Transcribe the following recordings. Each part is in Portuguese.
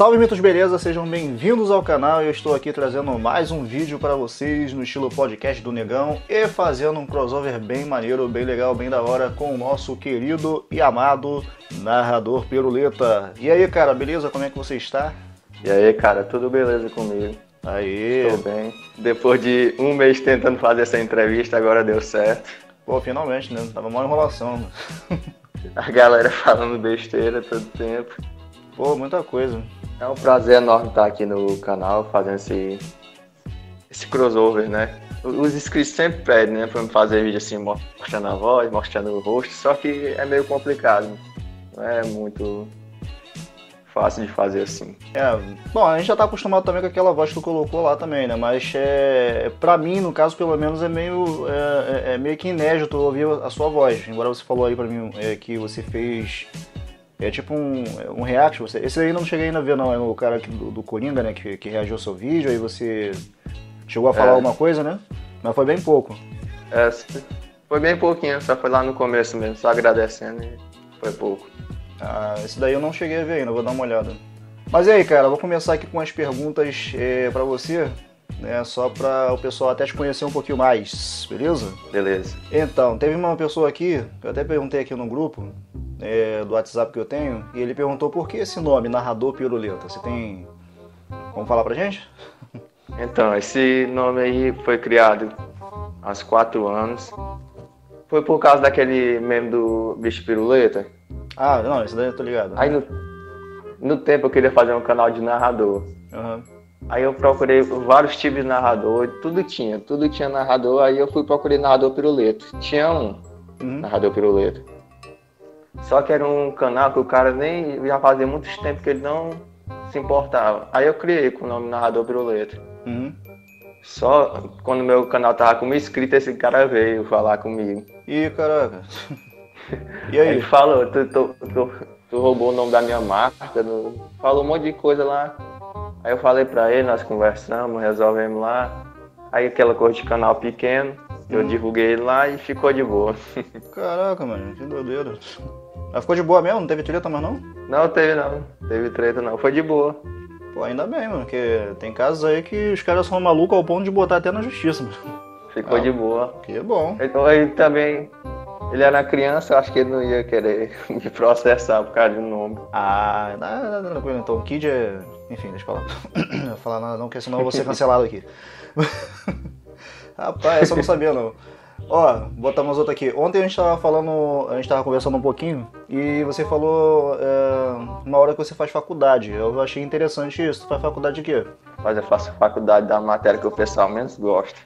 Salve mitos, beleza? Sejam bem-vindos ao canal. Eu estou aqui trazendo mais um vídeo para vocês no estilo podcast do Negão e fazendo um crossover bem maneiro, bem legal, bem da hora com o nosso querido e amado narrador Peruleta. E aí, cara, beleza? Como é que você está? E aí, cara, tudo beleza comigo? Aí. Estou bem. Depois de um mês tentando fazer essa entrevista, agora deu certo. Pô, finalmente, né? Tava uma enrolação. A galera falando besteira todo tempo. Pô, muita coisa. É um prazer enorme estar aqui no canal fazendo esse, esse crossover, né? Os inscritos sempre pedem, né? Pra me fazer vídeo assim, mostrando a voz, mostrando o rosto, só que é meio complicado. Não é muito fácil de fazer assim. É, bom, a gente já tá acostumado também com aquela voz que tu colocou lá também, né? Mas é, pra mim, no caso, pelo menos, é meio, é, é meio que inédito ouvir a sua voz. Embora você falou aí pra mim é, que você fez é tipo um, um react. Você, esse aí não cheguei ainda a ver, não. É o cara do, do Coringa, né? Que, que reagiu ao seu vídeo. Aí você chegou a falar é. alguma coisa, né? Mas foi bem pouco. É, foi bem pouquinho. Só foi lá no começo mesmo. Só agradecendo e foi pouco. Ah, esse daí eu não cheguei a ver ainda. Vou dar uma olhada. Mas e aí, cara? Vou começar aqui com as perguntas é, para você. Né, só para o pessoal até te conhecer um pouquinho mais, beleza? Beleza. Então, teve uma pessoa aqui, eu até perguntei aqui no grupo, é, do WhatsApp que eu tenho e ele perguntou por que esse nome, Narrador Piruleta. Você tem como falar pra gente? Então, esse nome aí foi criado há quatro anos. Foi por causa daquele meme do bicho piruleta. Ah, não, esse daí eu tô ligado. Aí no, no tempo eu queria fazer um canal de narrador. Uhum. Aí eu procurei vários tipos de narrador, tudo tinha, tudo tinha narrador, aí eu fui procurar narrador piruleta. Tinha um uhum. narrador piruleta. Só que era um canal que o cara nem já fazia muito tempo que ele não se importava. Aí eu criei com o nome Narrador Piruleta. Uhum. Só quando meu canal tava com mil inscritos, esse cara veio falar comigo. Ih, caraca. E aí? Ele falou, tu, tu, tu, tu, roubou o nome da minha marca, falou um monte de coisa lá. Aí eu falei pra ele, nós conversamos, resolvemos lá. Aí aquela coisa de canal pequeno, eu hum. divulguei lá e ficou de boa. Caraca, mano, que doideira. Mas ficou de boa mesmo? Não teve treta mais não? Não, teve não. Teve treta não. Foi de boa. Pô, ainda bem, mano, porque tem casos aí que os caras são malucos ao ponto de botar até na justiça, mano. Ficou ah, de boa. Que bom. Então aí também. Ele era criança, acho que ele não ia querer me processar por causa de um nome. Ah, nada, tranquilo. Então, o Kid é. Enfim, deixa eu falar. não vou falar nada não, porque senão eu vou ser cancelado aqui. Rapaz, essa eu não sabia não. Ó, botamos outra aqui. Ontem a gente tava falando, a gente tava conversando um pouquinho e você falou é, uma hora que você faz faculdade. Eu achei interessante isso. Tu faz faculdade de quê? Mas eu faço faculdade da matéria que o pessoal menos gosta.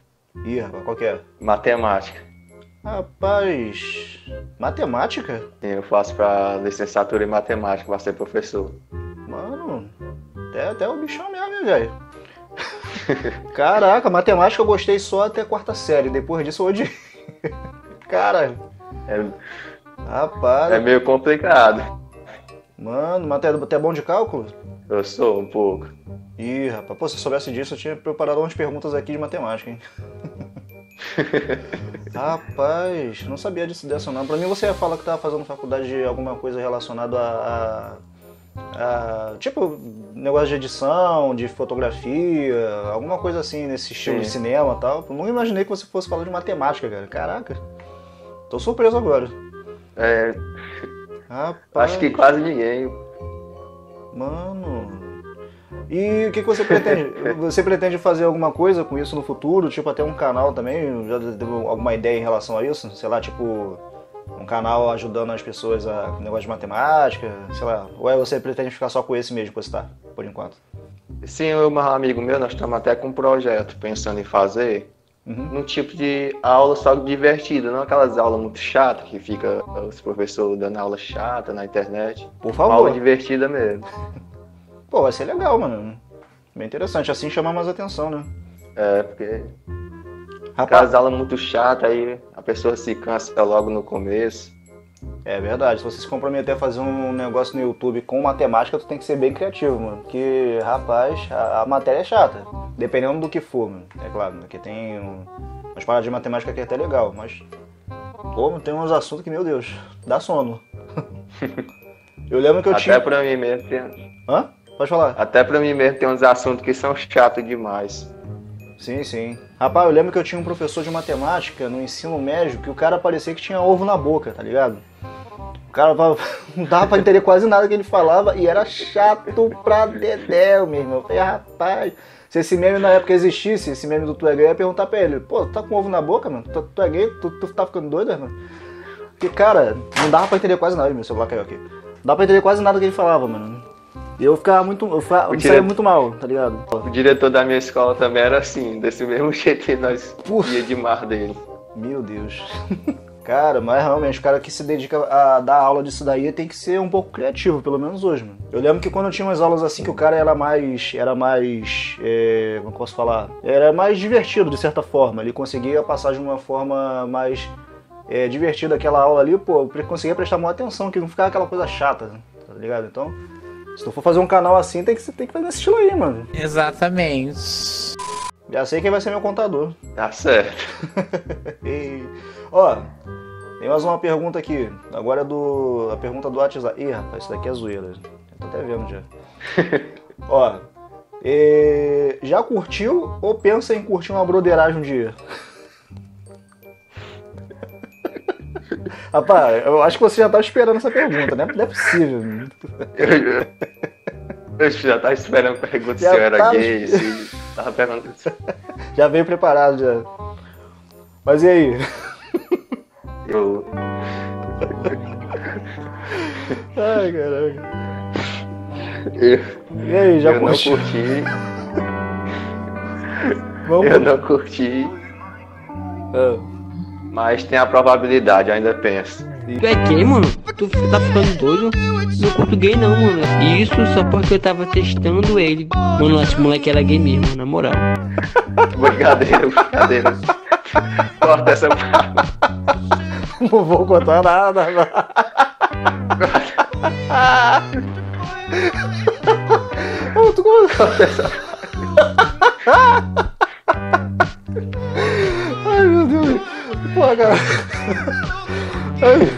Ih, rapaz, qual que é? Matemática. Rapaz, matemática? Sim, eu faço pra licenciatura em matemática pra ser professor. Mano, até, até o bichão mesmo, velho. Caraca, matemática eu gostei só até a quarta série. Depois disso eu odiei. Cara. É, rapaz. É meio complicado. Mano, mas até é bom de cálculo? Eu sou um pouco. Ih, rapaz, pô, se eu soubesse disso, eu tinha preparado umas perguntas aqui de matemática, hein? rapaz, não sabia disso dessa não. Pra mim você ia falar que tava fazendo faculdade de alguma coisa relacionada a, a Uh, tipo, negócio de edição, de fotografia, alguma coisa assim nesse estilo Sim. de cinema e tal. Eu não imaginei que você fosse falar de matemática, cara. Caraca. Tô surpreso agora. É. Rapaz. Acho que quase ninguém. Mano. E o que, que você pretende? você pretende fazer alguma coisa com isso no futuro? Tipo, até um canal também? Já deu alguma ideia em relação a isso? Sei lá, tipo um canal ajudando as pessoas a negócio de matemática, sei lá. Ou é você pretende ficar só com esse mesmo que você tá, por enquanto? Sim, eu e um amigo meu, nós estamos até com um projeto pensando em fazer uhum. um tipo de aula só divertida, não aquelas aulas muito chatas que fica os professores dando aula chata na internet. Por favor. Uma aula divertida mesmo. Pô, vai ser legal, mano. Bem interessante, assim chama mais atenção, né? É, porque Rapaz, aula muito chata, aí a pessoa se cansa logo no começo. É verdade, se você se comprometer a fazer um negócio no YouTube com matemática, tu tem que ser bem criativo, mano. Porque, rapaz, a, a matéria é chata. Dependendo do que for, mano. É claro, porque tem um, umas paradas de matemática que é até legal, mas. Pô, tem uns assuntos que, meu Deus, dá sono. Eu lembro que eu até tinha. Até pra mim mesmo. Hã? Pode falar. Até pra mim mesmo tem uns assuntos que são chatos demais. Sim, sim. Rapaz, eu lembro que eu tinha um professor de matemática no ensino médio que o cara parecia que tinha ovo na boca, tá ligado? O cara não dava pra entender quase nada que ele falava e era chato pra dedéu, meu irmão. Eu falei, rapaz, se esse meme na época existisse, esse meme do tu é gay, eu ia perguntar pra ele, pô, tu tá com ovo na boca, mano? Tu, tu é gay? Tu, tu tá ficando doido, mano? Porque, cara, não dava pra entender quase nada. Meu celular caiu aqui. Não dava pra entender quase nada que ele falava, mano. E eu ficava muito. Eu, ficava, eu saía muito mal, tá ligado? O diretor da minha escola também era assim, desse mesmo jeito que nós ia de mar dele. Meu Deus. Cara, mas realmente, o cara que se dedica a dar aula disso daí tem que ser um pouco criativo, pelo menos hoje, mano. Eu lembro que quando eu tinha umas aulas assim que o cara era mais. Era mais. É, como posso falar? Era mais divertido, de certa forma. Ele conseguia passar de uma forma mais é, divertida aquela aula ali, pô, eu conseguia prestar maior atenção, que não ficava aquela coisa chata, tá ligado? Então. Se tu for fazer um canal assim, tem que, tem que fazer nesse estilo aí, mano. Exatamente. Já sei quem vai ser meu contador. Tá certo. e, ó, tem mais uma pergunta aqui. Agora é do. A pergunta do WhatsApp. Ih, rapaz, isso daqui é zoeira. Eu tô até vendo já. ó. E, já curtiu ou pensa em curtir uma broderagem um dia? Rapaz, eu acho que você já tava esperando essa pergunta, né? Não é possível. Eu, eu já tava esperando a pergunta já se eu era tava... gay, se tava perguntando. Já veio preparado, já. Mas e aí? Eu. Ai, caraca. Eu, e aí, já eu curti? não curti. Vamos eu não curti. Ah. Mas tem a probabilidade, ainda penso. Tu é gay, mano? Tu tá ficando doido? Não curto gay não, mano. Isso só porque eu tava testando ele. Mano, esse moleque era gay mesmo, na moral. brincadeira, brincadeira. Corta essa Não vou contar nada. Não. tu corta essa Porra, cara. Ai.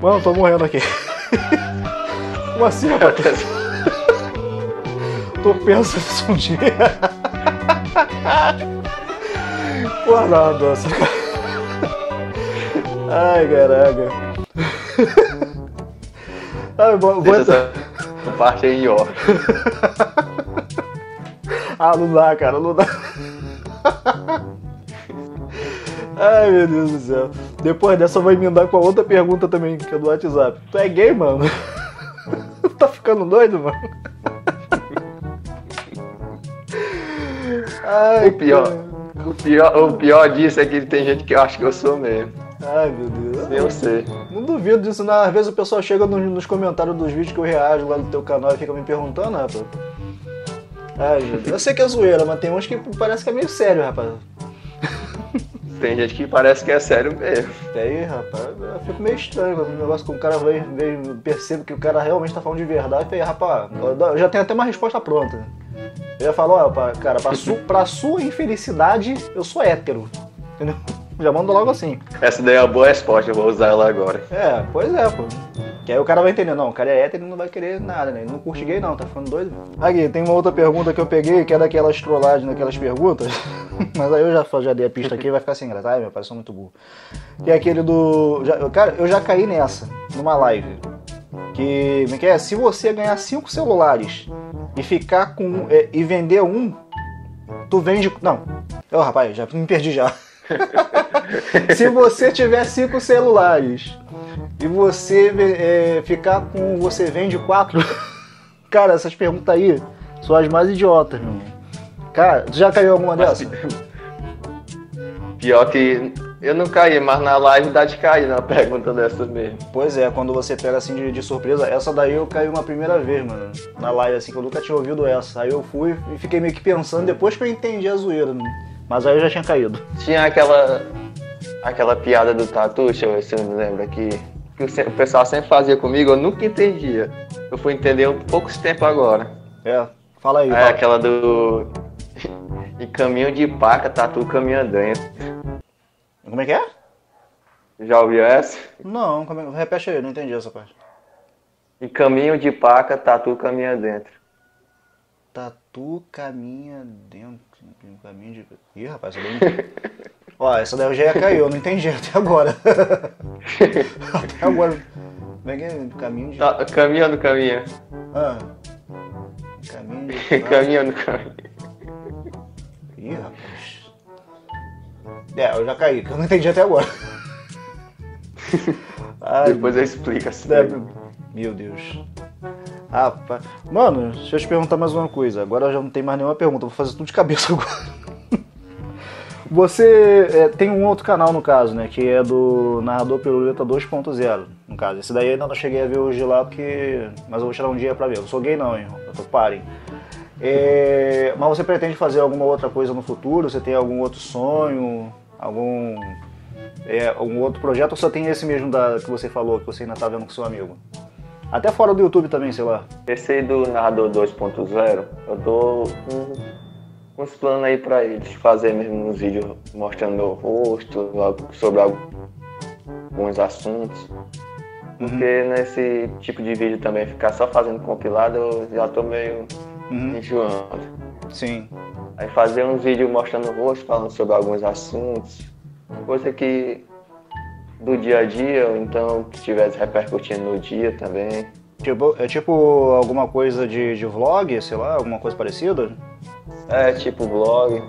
Mano, tô morrendo aqui. Como assim, rapaz? tô pensando nisso um dia. Porra, não, nossa. Ai, caraca. Ai, vou, vou... Essa parte aí, ó. ah, não dá, cara, não dá. Ai, meu Deus do céu. Depois dessa, vai me dar com a outra pergunta também, que é do WhatsApp. Tu é gay, mano? tá ficando doido, mano? Ai, o pior, o pior, o pior disso é que tem gente que acha que eu sou mesmo. Ai, meu Deus. Eu sei. Não duvido disso, não. Às vezes o pessoal chega nos, nos comentários dos vídeos que eu reajo lá no teu canal e fica me perguntando, rapaz. Ai, meu Deus. Eu sei que é zoeira, mas tem uns que parece que é meio sério, rapaz. Tem gente que parece que é sério mesmo. Tem, rapaz, eu fico meio estranho o negócio que o cara vem, vem, percebe que o cara realmente tá falando de verdade. E rapaz, eu já tenho até uma resposta pronta. Eu já falo, ó, cara, pra, su, pra sua infelicidade, eu sou hétero. Entendeu? Já mando logo assim. Essa daí é uma boa resposta, eu vou usar ela agora. É, pois é, pô. Que aí o cara vai entender, não, o cara é hétero e não vai querer nada, né? Ele não curte gay não, tá ficando doido? Aqui, tem uma outra pergunta que eu peguei, que é daquelas trollagens, daquelas perguntas. Mas aí eu já, já dei a pista aqui, vai ficar sem graça. Ai, meu pai, sou muito burro. Que é aquele do... Já, cara, eu já caí nessa, numa live. Que, é que é? Se você ganhar cinco celulares e ficar com... É, e vender um, tu vende... Não. Ô, rapaz, já me perdi já. Se você tiver cinco celulares e você é, ficar com. Você vende quatro. Cara, essas perguntas aí são as mais idiotas, meu. Cara, tu já caiu alguma dessas? Pior que eu não caí, mas na live dá de cair na pergunta dessa mesmo. Pois é, quando você pega assim de, de, surpresa, essa daí eu caí uma primeira vez, mano. Na live, assim, que eu nunca tinha ouvido essa. Aí eu fui e fiquei meio que pensando depois que eu entendi a zoeira, né? Mas aí eu já tinha caído. Tinha aquela. Aquela piada do tatu, deixa eu ver se eu me lembro aqui. Que o, pessoal sempre fazia comigo, eu nunca entendia. Eu fui entender um poucos tempo agora. É, fala aí. É fala. aquela do. em caminho de paca, tatu caminhando dentro. Como é que é? Já ouviu essa? Não, repete aí, não entendi essa parte. Em caminho de paca, tatu caminha dentro. tatu caminha dentro. Caminho de. Ih, rapaz, essa daí. Ó, essa daí eu já ia cair, eu não entendi até agora. até agora. Como é que é? Caminho de. Tá, caminhando, caminha. Ah. Caminho de. caminhando, caminha. Ih, rapaz. É, eu já caí, que eu não entendi até agora. Ai, Depois eu explico assim. Meu Deus. Rapaz. Mano, deixa eu te perguntar mais uma coisa. Agora já não tem mais nenhuma pergunta, vou fazer tudo de cabeça agora. Você é, tem um outro canal, no caso, né? Que é do Narrador Piruleta 2.0, no caso. Esse daí ainda não cheguei a ver hoje lá, porque... Mas eu vou tirar um dia pra ver. Eu não sou gay não, hein? Eu tô parem. É... Mas você pretende fazer alguma outra coisa no futuro? Você tem algum outro sonho? Algum... É, algum outro projeto ou só tem esse mesmo da, que você falou, que você ainda tá vendo com seu amigo? Até fora do YouTube também, sei lá. Esse do Narrador 2.0, eu um, uns planos aí pra eles fazer mesmo uns vídeos mostrando meu rosto, sobre alguns assuntos. Uhum. Porque nesse tipo de vídeo também, ficar só fazendo compilado, eu já tô meio uhum. enjoando. Sim. Aí fazer uns vídeos mostrando o rosto, falando sobre alguns assuntos. Coisa que do dia a dia, ou então que estivesse repercutindo no dia também. Tipo, é tipo alguma coisa de, de vlog, sei lá, alguma coisa parecida? É, tipo vlog.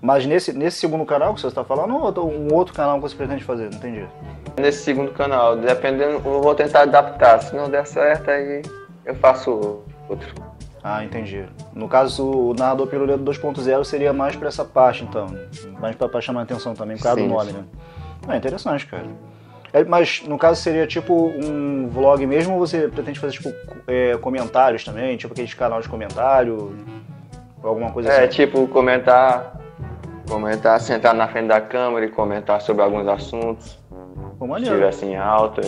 Mas nesse, nesse segundo canal que você está falando ou um outro canal que você pretende fazer? Não entendi. Nesse segundo canal, dependendo, eu vou tentar adaptar. Se não der certo, aí eu faço outro. Ah, entendi. No caso, o narrador piruleta 2.0 seria mais para essa parte, então. Mais para chamar a atenção também, por causa Sim. do nome, né? É interessante, cara. É, mas no caso seria tipo um vlog mesmo ou você pretende fazer tipo é, comentários também? Tipo aqueles canais de comentário? Alguma coisa é, assim? É, tipo comentar. Comentar, sentar na frente da câmera e comentar sobre alguns assuntos. Pô, maneiro. Se estivesse em alta.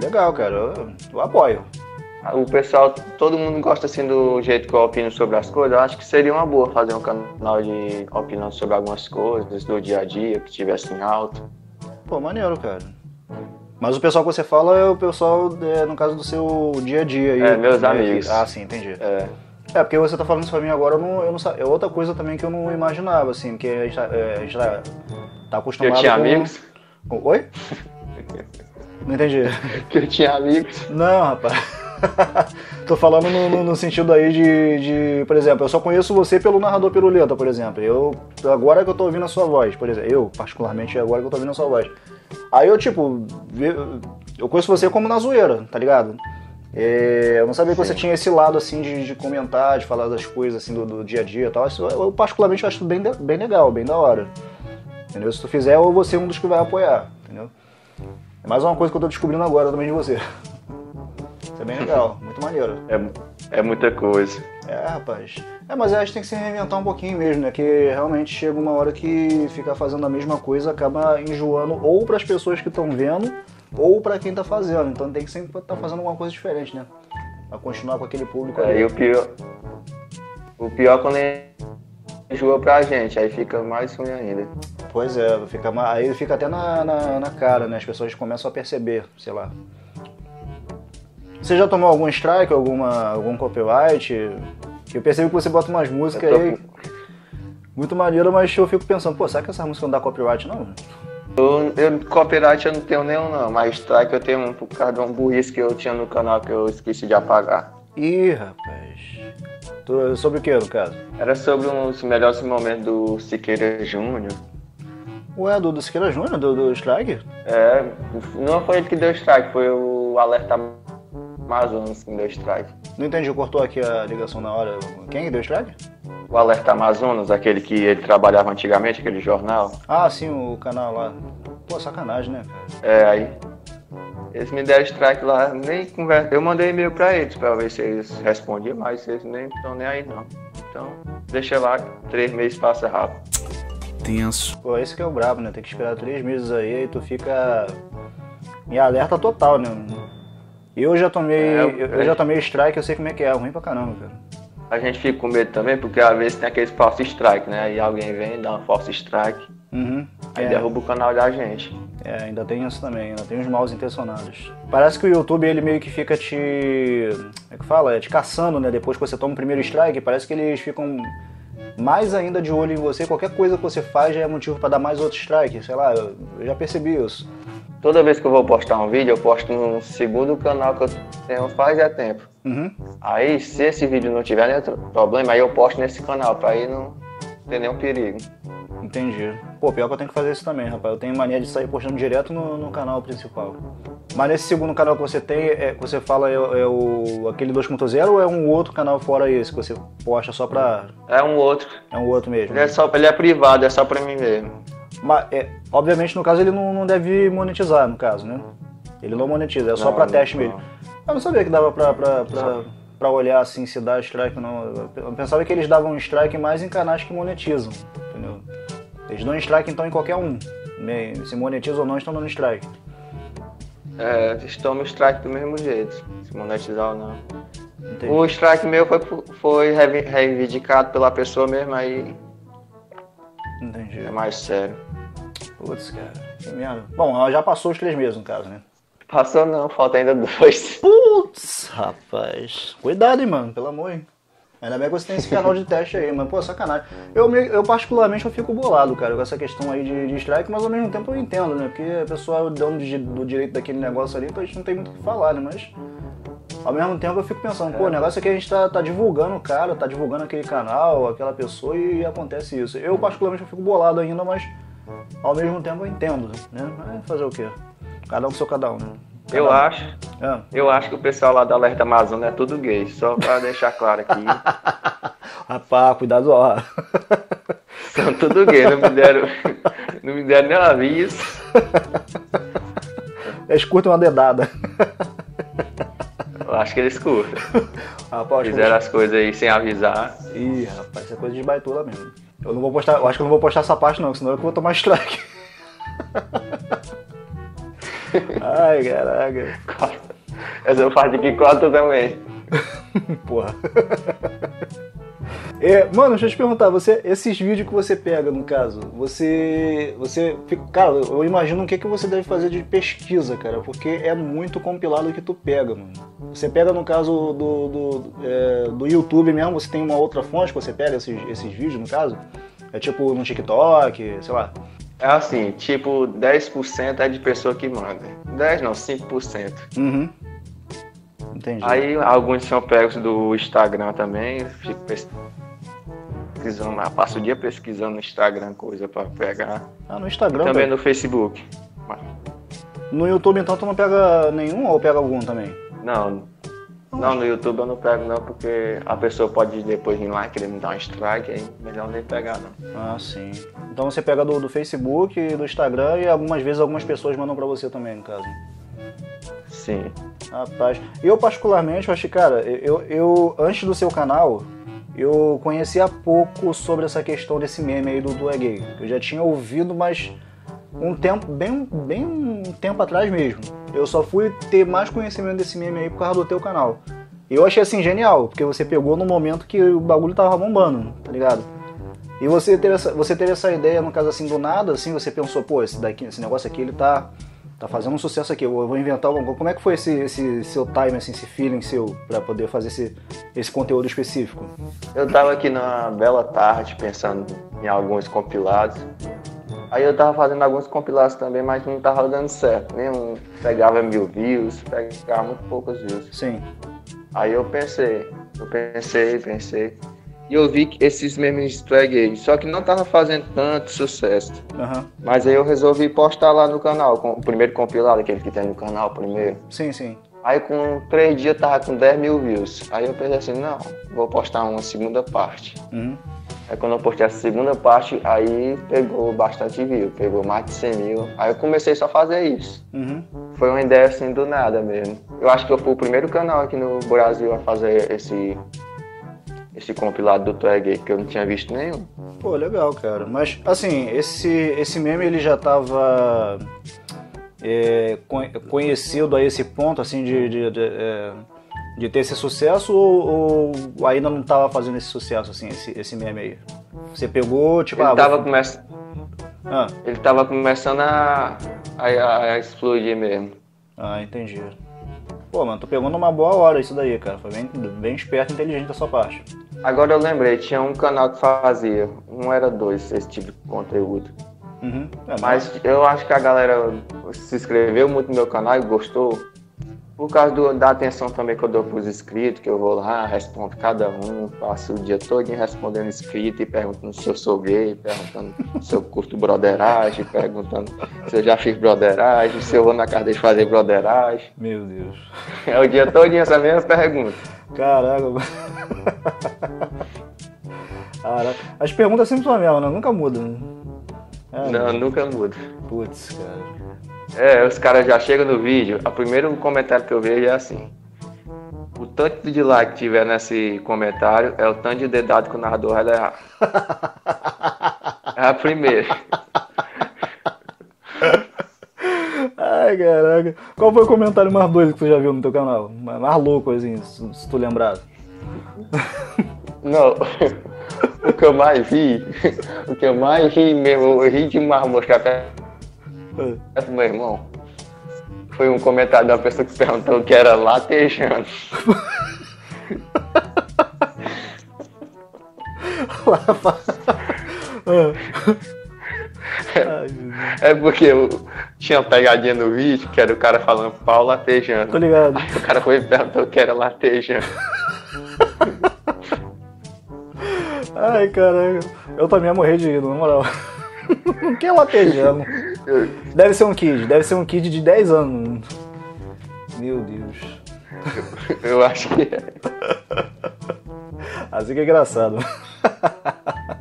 Legal, cara. Eu, eu apoio. O pessoal, todo mundo gosta assim do jeito que eu opino sobre as coisas. Eu acho que seria uma boa fazer um canal de opinião sobre algumas coisas do dia a dia que estivesse em alta. Pô, maneiro, cara. Mas o pessoal que você fala é o pessoal, é, no caso do seu dia a dia. Aí, é, meus né? amigos. Ah, sim, entendi. É. É, porque você tá falando isso pra mim agora, eu não, eu não É outra coisa também que eu não imaginava, assim, porque a gente tá, é, a gente tá, tá acostumado Eu tinha com... amigos? Com... Oi? não entendi. Que eu tinha amigos? Não, rapaz. Tô falando no, no, no, sentido aí de, de, por exemplo, eu só conheço você pelo narrador piruleta, por exemplo. Eu, agora que eu tô ouvindo a sua voz, por exemplo, eu, particularmente, agora que eu tô ouvindo a sua voz. Aí eu, tipo, eu conheço você como na zoeira, tá ligado? É, eu não sabia que você tinha esse lado, assim, de, de comentar, de falar das coisas, assim, do, do dia a dia e tal. Isso, eu, particularmente, acho bem, bem legal, bem da hora. Entendeu? Se tu fizer, eu vou ser um dos que vai apoiar, entendeu? É mais uma coisa que eu tô descobrindo agora também de você. Isso é bem legal, muito maneiro. É, é muita coisa. É, rapaz. É, mas a gente tem que se reinventar um pouquinho mesmo, né? Que realmente chega uma hora que ficar fazendo a mesma coisa acaba enjoando ou para as pessoas que estão vendo ou para quem tá fazendo. Então tem que sempre estar tá fazendo alguma coisa diferente, né? Pra continuar com aquele público é, ali. E o pior. O pior é quando enjoa pra gente, aí fica mais ruim ainda. Pois é, fica, aí fica até na, na, na cara, né? As pessoas começam a perceber, sei lá. Você já tomou algum strike, alguma, algum copyright? Eu percebo que você bota umas músicas tô... aí muito maneiro, mas eu fico pensando, pô, será que essa música não dá copyright não? Eu, eu, copyright eu não tenho nenhum não, mas strike eu tenho um por causa de um burrice que eu tinha no canal que eu esqueci de apagar. Ih, rapaz. Sobre o que, no caso? Era sobre uns melhores momentos do Siqueira Júnior. Ué, do, do Siqueira Júnior, do, do Strike? É, não foi ele que deu strike, foi o Alerta Amazonas que deu strike. Não entendi, cortou aqui a ligação na hora. Quem deu strike? O Alerta Amazonas, aquele que ele trabalhava antigamente, aquele jornal. Ah, sim, o canal lá. Pô, sacanagem, né, cara? É, aí. Eles me deram strike lá, nem conversa. Eu mandei e-mail pra eles pra ver se eles respondiam, mas eles nem estão nem aí não. Então, deixa lá, três meses passa rápido. Tenso. Pô, esse que é o brabo, né? Tem que esperar três meses aí, aí tu fica em alerta total, né? Eu já tomei. É, eu, eu, já tomei strike, eu sei como é que é, é ruim pra caramba, cara. A gente fica com medo também, porque às vezes tem aqueles false strike, né? Aí alguém vem, dá uma false strike. Uhum. Aí é. derruba o canal da gente. É, ainda tem isso também, ainda tem os maus intencionados. Parece que o YouTube ele meio que fica te. Como é que fala? É te caçando, né? Depois que você toma o primeiro strike, parece que eles ficam mais ainda de olho em você. Qualquer coisa que você faz já é motivo para dar mais outro strike. Sei lá, eu já percebi isso. Toda vez que eu vou postar um vídeo, eu posto no segundo canal que eu tenho faz é tempo. Uhum. Aí, se esse vídeo não tiver nenhum problema, aí eu posto nesse canal, pra aí não ter nenhum perigo. Entendi. Pô, pior que eu tenho que fazer isso também, rapaz. Eu tenho mania de sair postando direto no, no canal principal. Mas nesse segundo canal que você tem, é, que você fala é, é o aquele 2.0 ou é um outro canal fora esse que você posta só pra. É um outro. É um outro mesmo. Ele é, só, ele é privado, é só pra mim mesmo. Mas, é, obviamente, no caso, ele não, não deve monetizar, no caso, né? Ele não monetiza, é só para teste não. mesmo. Eu não sabia que dava pra, pra, pra, pra, olhar assim se dá strike não. Eu pensava que eles davam strike mais em canais que monetizam, entendeu? Eles dão strike então em qualquer um. Se monetiza ou não, estão dando strike. É, estão no strike do mesmo jeito, se monetizar ou não. Entendi. O strike meu foi, foi reivindicado pela pessoa mesmo, aí. Entendi. É mais sério. Putz, cara, que merda. Bom, ela já passou os três meses no caso, né? Passou não, falta ainda dois. Putz, rapaz. Cuidado, hein, mano, pelo amor. Hein? Ainda bem que você tem esse canal de teste aí, mas pô, sacanagem. Eu, eu particularmente eu fico bolado, cara, com essa questão aí de, de strike, mas ao mesmo tempo eu entendo, né? Porque a pessoa é o dono de, do direito daquele negócio ali, então a gente não tem muito o que falar, né? Mas ao mesmo tempo eu fico pensando, pô, o negócio é que a gente tá, tá divulgando o cara, tá divulgando aquele canal, aquela pessoa e, e acontece isso. Eu particularmente eu fico bolado ainda, mas ao mesmo tempo eu entendo, né? Mas fazer o quê? Cada um com seu cada um, né? Cada eu um. acho. É. Eu acho que o pessoal lá da Alerta Amazônia é tudo gay, só pra deixar claro aqui. Rapaz, cuidado, ó. São tudo gay, não me deram. Não me deram nem aviso. Eles curtem uma dedada. Eu acho que eles curtem. Rapaz, Fizeram as coisas aí sem avisar. Ih, rapaz, isso é coisa de baitola mesmo. Eu não vou postar, eu acho que eu não vou postar essa parte não, senão eu vou tomar strike. Ai, caraca. Essa eu faço aqui quatro também. Porra. É, mano, deixa eu te perguntar, você, esses vídeos que você pega, no caso, você. Você. Fica, cara, eu imagino o que, que você deve fazer de pesquisa, cara, porque é muito compilado que tu pega, mano. Você pega no caso do, do, é, do YouTube mesmo, você tem uma outra fonte que você pega esses, esses vídeos, no caso? É tipo no TikTok, sei lá. É assim, tipo, 10% é de pessoa que manda. 10 não, 5%. Uhum. Entendi. Aí alguns são pegos do Instagram também, fico pesquisando lá, passo o dia pesquisando no Instagram coisa pra pegar. Ah, no Instagram? E também tá... no Facebook. No YouTube então tu não pega nenhum ou pega algum também? Não, não, no YouTube eu não pego não, porque a pessoa pode depois vir lá e querer me dar um strike, aí melhor nem pegar não. Ah, sim. Então você pega do, do Facebook, do Instagram e algumas vezes algumas pessoas mandam pra você também, no caso. Sim. Rapaz, eu particularmente, eu acho que, cara, eu, eu antes do seu canal, eu conhecia pouco sobre essa questão desse meme aí do, do é gay. Eu já tinha ouvido, mas um tempo, bem, bem um tempo atrás mesmo. Eu só fui ter mais conhecimento desse meme aí por causa do teu canal. Eu achei assim genial, porque você pegou no momento que o bagulho tava bombando, tá ligado? E você teve essa, você teve essa ideia, no caso assim, do nada, assim, você pensou, pô, esse, daqui, esse negócio aqui, ele tá, tá fazendo um sucesso aqui, eu vou inventar alguma coisa. Como é que foi esse, esse seu time, assim, esse feeling seu, para poder fazer esse, esse conteúdo específico? Eu tava aqui numa bela tarde, pensando em alguns compilados, Aí eu tava fazendo alguns compilados também, mas não tava dando certo. Nenhum pegava mil views, pegava muito poucos views. Sim. Aí eu pensei, eu pensei, pensei. E eu vi que esses memes peguei, só que não tava fazendo tanto sucesso. Uhum. Mas aí eu resolvi postar lá no canal, com o primeiro compilado, aquele que tem no canal primeiro. Sim, sim. Aí com três dias tava com 10 mil views. Aí eu pensei assim, não, vou postar uma segunda parte. Uhum. Aí quando eu postei a segunda parte, aí pegou bastante view, pegou mais de 100 mil. Aí eu comecei só a fazer isso. Uhum. Foi uma ideia assim do nada mesmo. Eu acho que eu fui o primeiro canal aqui no Brasil a fazer esse esse compilado do Tu é Gay, que eu não tinha visto nenhum. Pô, legal, cara. Mas, assim, esse, esse meme, ele já tava é, conhecido a esse ponto, assim, de, de, de é de ter esse sucesso ou, ou ainda não estava fazendo esse sucesso, assim, esse, esse meme aí? Você pegou, tipo... Ele ah, tava vou... começando... ah. ele tava começando a, a, a, explodir mesmo. Ah, entendi. Pô, mano, tô pegando uma boa hora isso daí, cara. Foi bem, bem esperto e inteligente da sua parte. Agora eu lembrei, tinha um canal que fazia, um era dois, esse tipo de conteúdo. Uhum. É, mas... mas eu acho que a galera se inscreveu muito no meu canal e gostou. Por causa do, da atenção também que eu dou para os inscritos, que eu vou lá, respondo cada um, passo o dia todo respondendo inscrito e perguntando se eu sou gay, perguntando se eu curto broderagem, perguntando se eu já fiz broderagem, se eu vou na casa de fazer broderagem. Meu Deus. É o dia todo essa mesma pergunta. Caraca. Caraca. As perguntas sempre são as mesmas, né? Nunca mudam. Né? É, não, nunca muda. Putz, cara. É, os caras já chegam no vídeo, o primeiro comentário que eu vejo é assim. O tanto de like que tiver nesse comentário é o tanto de dedado que o narrador vai levar. É a primeira. Ai, caraca. Qual foi o comentário mais doido que você já viu no teu canal? Mais louco, assim, se tu lembrar. Não. O que eu mais vi, o que eu mais ri mesmo, eu ri demais, mostrar até essa meu irmão. Foi um comentário da pessoa que perguntou que era latejando. é porque eu tinha pegadinha no vídeo, que era o cara falando pau latejando. Tô ligado. Aí o cara foi e perguntou que era latejando. Ai, caralho. Eu também ia morrer de rir, na moral. que é latejando? Deve ser um kid, deve ser um kid de 10 anos. Meu Deus. Eu, acho que é. Assim que é engraçado.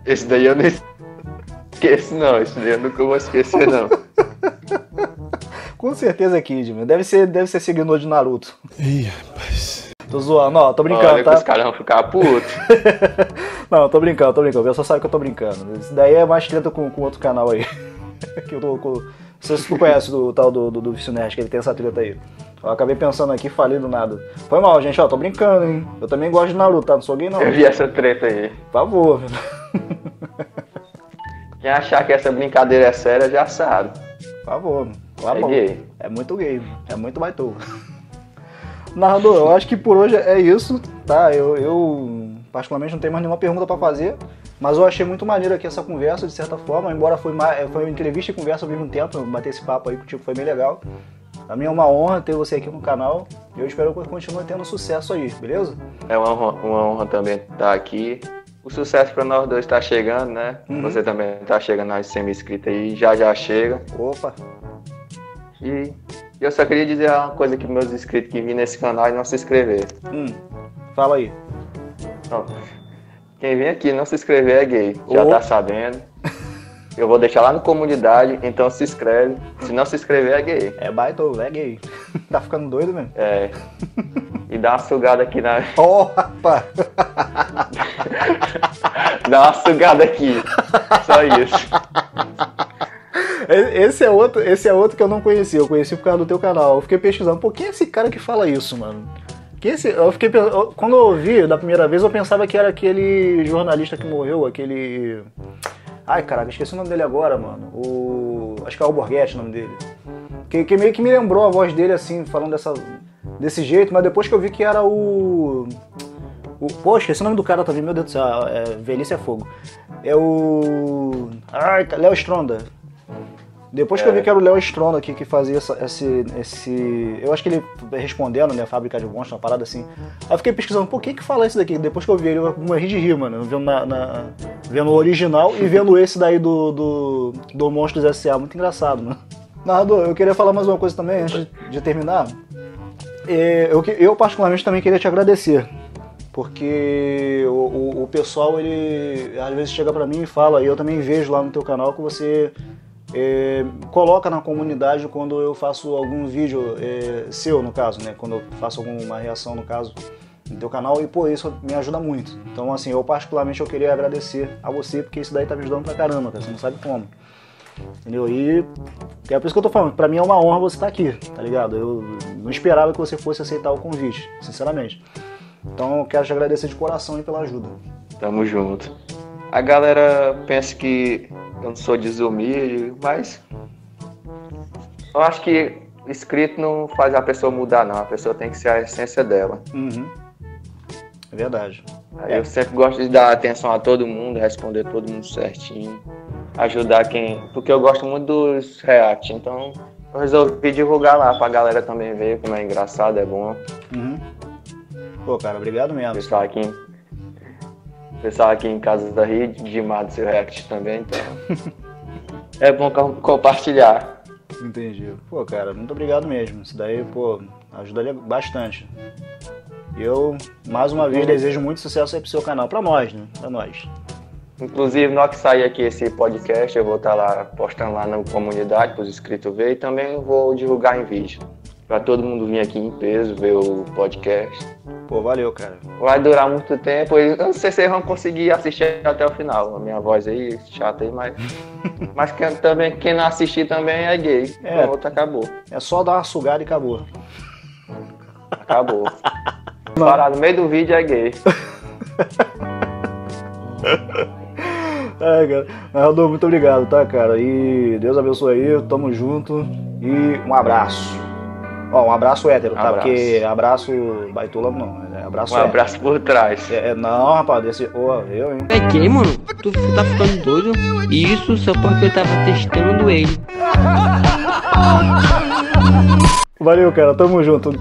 Esse daí eu não esqueço, não. Esse daí eu nunca vou esquecer, não. Com certeza é Kid, meu. Deve ser, deve ser seguidor de Naruto. Ih, rapaz. Tô zoando, ó, tô brincando, Olha tá? Que os caras vão ficar putos. não, tô brincando, tô brincando. Eu só sabe que eu tô brincando. Isso daí é mais treta com, com outro canal aí. que eu tô com. Não sei se tu conhece do tal do, do, do Nerd, que ele tem essa treta aí. Eu acabei pensando aqui, falei do nada. Foi mal, gente, ó, tô brincando, hein? Eu também gosto de Naruto, tá? Não sou gay, não. Eu vi essa treta aí. Por favor. Quem achar que essa brincadeira é séria já sabe. Por favor. Tá é bom. gay. É muito gay. É muito baitoa. Narrador, eu acho que por hoje é isso, tá? Eu, eu particularmente não tenho mais nenhuma pergunta para fazer, mas eu achei muito maneiro aqui essa conversa, de certa forma, embora foi uma, foi uma entrevista e conversa ao mesmo tempo, bater esse papo aí contigo foi bem legal. Pra mim é uma honra ter você aqui no canal e eu espero que continue tendo sucesso aí, beleza? É uma honra, uma honra também estar aqui. O sucesso para nós dois está chegando, né? Uhum. Você também está chegando nas 100 mil inscritos aí, já já chega. Opa! E eu só queria dizer uma coisa que meus inscritos que vêm nesse canal e não se inscrever. Hum, fala aí. Não. Quem vem aqui não se inscrever é gay, já oh. tá sabendo. Eu vou deixar lá no comunidade, então se inscreve. Se não se inscrever é gay. É baita, é gay. tá ficando doido mesmo? É. E dá uma sugada aqui na. Oh, rapaz! dá uma sugada aqui. Só isso. Esse é outro, esse é outro que eu não conhecia. Eu conheci por causa do teu canal. Eu fiquei pesquisando, pô, quem é esse cara que fala isso, mano? Quem é esse? Eu fiquei quando eu ouvi da primeira vez, eu pensava que era aquele jornalista que morreu, aquele Ai, caraca, esqueci o nome dele agora, mano. O acho que é o Borghetti o nome dele. Que, que meio que me lembrou a voz dele assim, falando dessa desse jeito, mas depois que eu vi que era o o, pô, esqueci o nome do cara também, meu Deus do céu, é, velhice é fogo. É o. Ai, Léo Stronda. Depois que é. eu vi que era o Léo Stronda aqui que fazia essa, esse, esse. Eu acho que ele respondendo, né? Fábrica de monstros, uma parada assim. Aí eu fiquei pesquisando, por que que fala isso daqui? Depois que eu vi ele, eu morri de rir, mano. Vendo, na, na, vendo o original e vendo esse daí do, do, do Monstros S.A. Muito engraçado, mano. Narrador, eu queria falar mais uma coisa também, antes de terminar. É, eu, eu, particularmente, também queria te agradecer. Porque o, o, o pessoal, ele às vezes chega para mim e fala, e eu também vejo lá no teu canal que você é, coloca na comunidade quando eu faço algum vídeo é, seu, no caso, né? Quando eu faço alguma reação, no caso, no teu canal, e pô, isso me ajuda muito. Então, assim, eu particularmente eu queria agradecer a você, porque isso daí tá me ajudando pra caramba, cara, você não sabe como. Entendeu? E é por isso que eu tô falando, pra mim é uma honra você estar tá aqui, tá ligado? Eu não esperava que você fosse aceitar o convite, sinceramente. Então eu quero te agradecer de coração aí pela ajuda. Tamo junto. A galera pensa que eu não sou desumilde, mas eu acho que escrito não faz a pessoa mudar, não. A pessoa tem que ser a essência dela. Uhum. É verdade. É. Eu sempre gosto de dar atenção a todo mundo, responder todo mundo certinho, ajudar quem. Porque eu gosto muito dos react, então eu resolvi divulgar lá pra galera também ver como é engraçado, é bom. Uhum. Pô, cara, obrigado mesmo. Pessoal aqui, pessoal aqui em casa da Rio, demais do seu react também, então. é bom compartilhar. Entendi. Pô, cara, muito obrigado mesmo. Isso daí, pô, ajudaria bastante. Eu, mais uma vez, desejo muito sucesso aí pro seu canal. Pra nós, né? Pra nós. Inclusive, na hora que sair aqui esse podcast, eu vou estar tá lá postando lá na comunidade para os inscritos ver e também vou divulgar em vídeo. Para todo mundo vir aqui em peso, ver o podcast. Pô, valeu, cara. Vai durar muito tempo eu não sei se vocês vão conseguir assistir até o final. A minha voz aí, chata aí, mas. mas quem, também, quem não assistir também é gay. É. Pronto, acabou. É só dar uma sugada e acabou. Acabou. Parar no meio do vídeo é gay. Ai, cara. Ronaldo, muito obrigado, tá, cara? E Deus abençoe aí, tamo junto e um abraço. Ó, um abraço hétero, tá? Porque abraço baitola não, é abraço Um hétero. abraço por trás. É, é, não, rapaz, desse. Ô, eu, hein? É que, mano? Tu tá ficando doido? Isso só porque eu tava testando ele. Valeu, cara, tamo junto.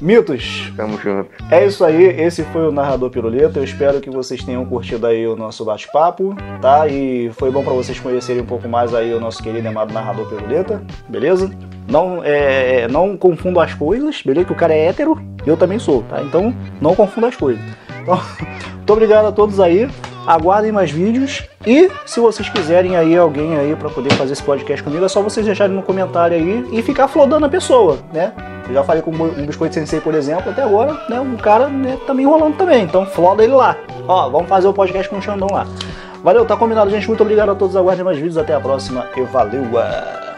Mitos. Tamo junto. É isso aí, esse foi o Narrador Piruleta. Eu espero que vocês tenham curtido aí o nosso bate-papo, tá? E foi bom para vocês conhecerem um pouco mais aí o nosso querido e amado Narrador Piruleta, beleza? Não, é, não confunda as coisas, beleza? Que o cara é hétero, eu também sou, tá? Então não confunda as coisas. Então, muito obrigado a todos aí. Aguardem mais vídeos e se vocês quiserem aí alguém aí para poder fazer esse podcast comigo, é só vocês deixarem no comentário aí e ficar flodando a pessoa, né? Eu já falei com um Biscoito Sensei, por exemplo, até agora, né? O cara né, tá me enrolando também, então floda ele lá. Ó, vamos fazer o podcast com o Xandão lá. Valeu, tá combinado, gente. Muito obrigado a todos. Aguardem mais vídeos. Até a próxima e valeu!